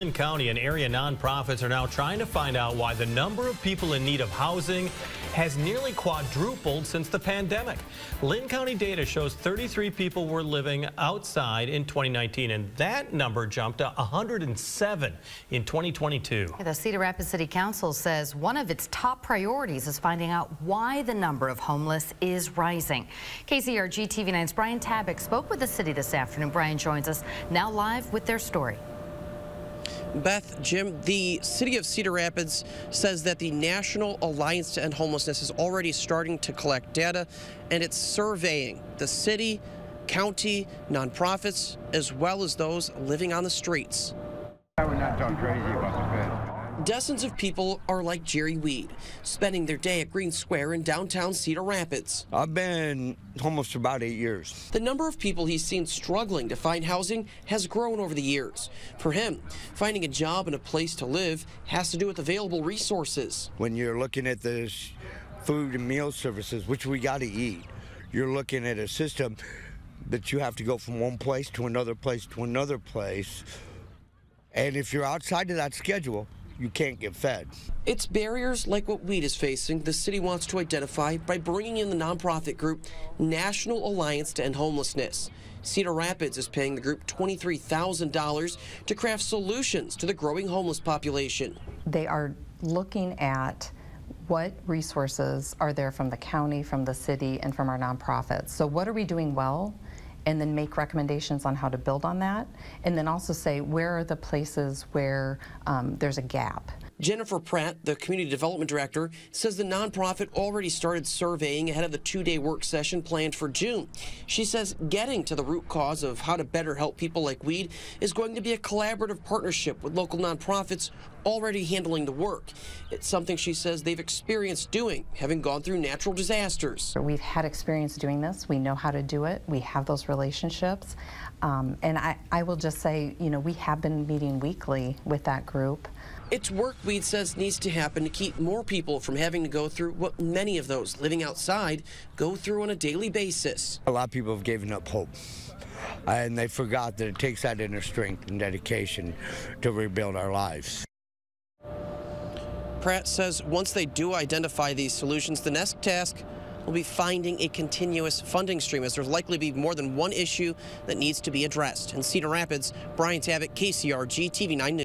Linn County and area nonprofits are now trying to find out why the number of people in need of housing has nearly quadrupled since the pandemic. Linn County data shows 33 people were living outside in 2019, and that number jumped to 107 in 2022. The Cedar Rapids City Council says one of its top priorities is finding out why the number of homeless is rising. KCRG TV9's Brian Tabick spoke with the city this afternoon. Brian joins us now live with their story. Beth, Jim, the city of Cedar Rapids says that the National Alliance to End Homelessness is already starting to collect data and it's surveying the city, county, nonprofits, as well as those living on the streets. Would not talk crazy about the. Dozens of people are like Jerry Weed, spending their day at Green Square in downtown Cedar Rapids. I've been homeless for about eight years. The number of people he's seen struggling to find housing has grown over the years. For him, finding a job and a place to live has to do with available resources. When you're looking at the food and meal services, which we got to eat, you're looking at a system that you have to go from one place to another place to another place. And if you're outside of that schedule, you can't get fed. It's barriers like what Weed is facing the city wants to identify by bringing in the nonprofit group National Alliance to End Homelessness. Cedar Rapids is paying the group $23,000 to craft solutions to the growing homeless population. They are looking at what resources are there from the county, from the city, and from our nonprofits. So what are we doing well? And then make recommendations on how to build on that, and then also say where are the places where um, there's a gap. Jennifer Pratt, the community development director, says the nonprofit already started surveying ahead of the two day work session planned for June. She says getting to the root cause of how to better help people like Weed is going to be a collaborative partnership with local nonprofits already handling the work. It's something she says they've experienced doing, having gone through natural disasters. We've had experience doing this. We know how to do it. We have those relationships. Um, and I, I will just say, you know, we have been meeting weekly with that group. It's work Weed says needs to happen to keep more people from having to go through what many of those living outside go through on a daily basis. A lot of people have given up hope. And they forgot that it takes that inner strength and dedication to rebuild our lives. Pratt says once they do identify these solutions, the next task will be finding a continuous funding stream as there's likely to be more than one issue that needs to be addressed. In Cedar Rapids, Brian Tabick, KCRG TV 9 News.